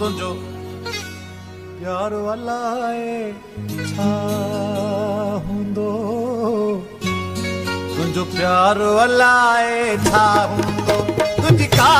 تنهنجو پيار الائي ڇا هوندو؟ تنهنجو پيار الائي ڇا هوندو؟ تنهنجي ڪا